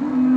Thank